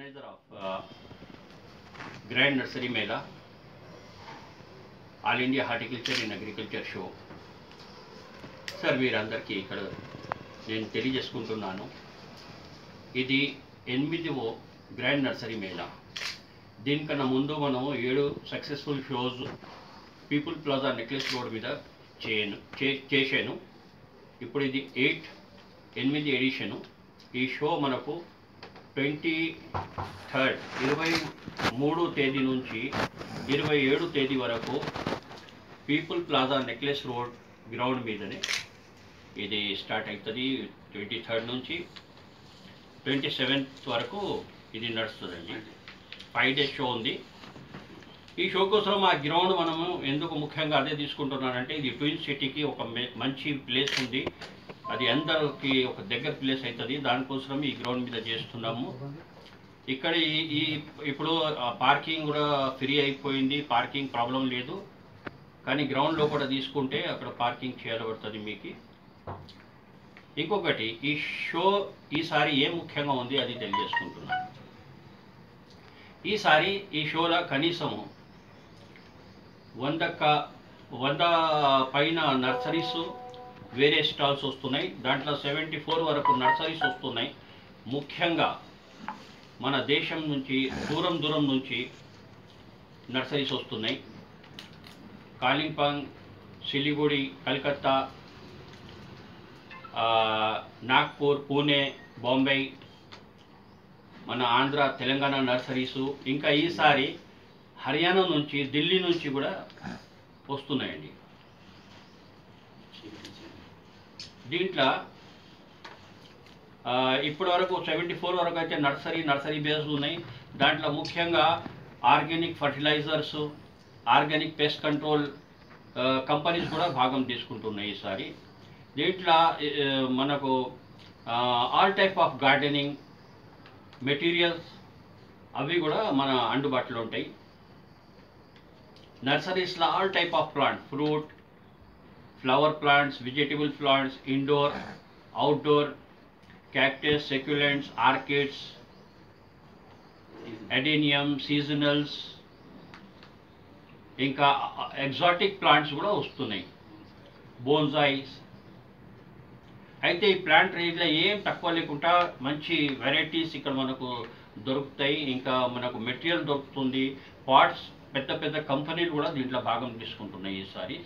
organizer of uh, Grand Nursery Mela all India horticulture and agriculture show sir మీరందరికీ ఇక్కడ నేను తెలియజేసుకుంటున్నాను. ఇది ఎనిమిదివో గ్రాండ్ నర్సరీ మేళా. దీనికన్నా ముందు మనం ఏడు successful shows People Plaza Necklace Road మీద చేయను చే- చేశాను. ఇప్పుడు ఇది ఎయిట్ ఎనిమిది ఎడిషను ఈ షో మనకు ట్వంటీ థర్డ్ ఇరవై మూడు తేదీ నుంచి ఇరవై ఏడు తేదీ వరకు People Plaza Necklace Road ground మీదనే ఇది స్టార్ట్ అవుతుంది ట్వంటీ థర్డ్ నుంచి ట్వంటీ సెవెంత్ వరకు ఇది నడుస్తుందండి. ఫైవ్ డేస్ షో ఉంది. ఈ షో కోసం ఆ గ్రౌండ్ మనము ఎందుకు ముఖ్యంగా అదే తీసుకుంటున్నానంటే ఇది ట్విన్ సిటీకి ఒక మంచి ప్లేస్ ఉంది. అది అందరికి ఒక దగ్గర ప్లేస్ అవుతుంది దానికోసం ఈ గ్రౌండ్ మీద చేస్తున్నాము. ఇక్కడ ఈ ఈ ఇప్పుడు పార్కింగ్ కూడా ఫ్రీ అయిపోయింది. పార్కింగ్ ప్రాబ్లం లేదు. కానీ గ్రౌండ్లో కూడా తీసుకుంటే అక్కడ పార్కింగ్ చేయబడుతుంది మీకు. ఇంకొకటి ఈ షో ఈసారి ఏం ముఖ్యంగా ఉంది అది తెలియజేసుకుంటున్నాను ఈసారి ఈ షోలో కనీసము వంద వంద పైన నర్సరీస్ వేరే స్టాల్స్ వస్తున్నాయి. దాంట్లో సెవెంటీ ఫోర్ వరకు నర్సరీస్ వస్తున్నాయి. ముఖ్యంగా మన దేశం నుంచి దూరం దూరం నుంచి నర్సరీస్ వస్తున్నాయి. కాలింపాంగ్ సిలిగుడి కలకత్తా నాగ్పూర్ పూణే బాంబే మన ఆంధ్ర తెలంగాణ నర్సరీసు ఇంకా ఈసారి హర్యానా నుంచి ఢిల్లీ నుంచి కూడా వస్తున్నాయండి. దీంట్లో ఇప్పటి వరకు సెవెంటీ ఫోర్ వరకు అయితే నర్సరీ నర్సరీ బేస్ ఉన్నాయి. దాంట్లో ముఖ్యంగా organic fertilizers organic pest control companies కూడా భాగం తీసుకుంటున్నాయి ఈసారి. దీంట్లో మనకు all type of gardening materials అవి కూడా మన అందుబాటులో ఉంటాయి. నర్సరీస్లో all type of plant fruit flower plants vegetable plants indoor outdoor cactus succulents orchids adenium seasonals ఇంకా ఎగ్జాటిక్ ప్లాంట్స్ కూడా వస్తున్నాయి. బోన్సాయిస్ అయితే ఈ ప్లాంట్ రేట్లో ఏం తక్కువ లేకుండా మంచి వెరైటీస్ ఇక్కడ మనకు దొరుకుతాయి. ఇంకా మనకు మెటీరియల్ దొరుకుతుంది. పార్ట్స్ పెద్ద పెద్ద కంపెనీలు కూడా దీంట్లో భాగం తీసుకుంటున్నాయి ఈసారి.